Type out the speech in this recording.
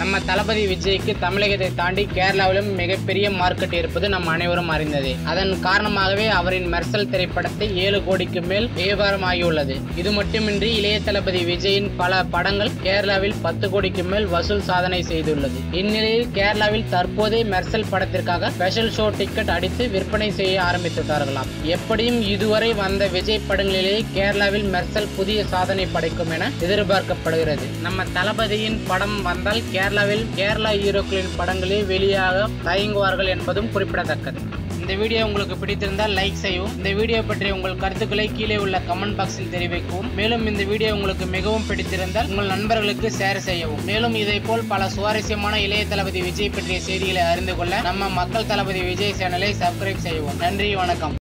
நம்ம தளபதி விஜய்க்கு தமிழகத்தை தாண்டி கேரளாவிலும் மிகப்பெரிய மார்க்கெட் இருப்பது நம் அனைவரும் அறிந்ததே. அதன் காரணமாகவே அவரின் மெர்சல் திரைப்படத்தை ஏழு கோடிக்கு மேல் வியாபாரம் ஆகியுள்ளது. இது மட்டுமின்றி இளைய தளபதி விஜயின் பல படங்கள் கேரளாவில் பத்து கோடிக்கு மேல் வசூல் சாதனை செய்துள்ளது. இந்நிலையில் கேரளாவில் தற்போதே மெர்சல் படத்திற்காக ஸ்பெஷல் ஷோ டிக்கெட் அடித்து விற்பனை செய்ய ஆரம்பித்துள்ளார்களாம் எப்படியும் இதுவரை வந்த விஜய் படங்களிலேயே கேரளாவில் மெர்சல் புதிய சாதனை படைக்கும் என எதிர்பார்க்கப்படுகிறது. நம்ம தளபதியின் படம் வந்தால் கேரளாவில் கேரளா ஹீரோக்களின் படங்களே வெளியாக தயங்குவார்கள் என்பதும் குறிப்பிடத்தக்கது. இந்த வீடியோ உங்களுக்கு பிடித்திருந்தால் லைக் செய்யவும் இந்த வீடியோ பற்றிய உங்கள் கருத்துக்களை கீழே உள்ள கமெண்ட் பாக்ஸில் தெரிவிக்கவும். மேலும் இந்த வீடியோ உங்களுக்கு மிகவும் பிடித்திருந்தால் உங்கள் நண்பர்களுக்கு ஷேர் செய்யவும். மேலும் இதை போல் பல சுவாரஸ்யமான இளைய தளபதி விஜய் பற்றிய செய்திகளை அறிந்து கொள்ள நம்ம மக்கள் தளபதி விஜய் சேனலை சப்ஸ்கிரைப் செய்யவும். நன்றி வணக்கம்.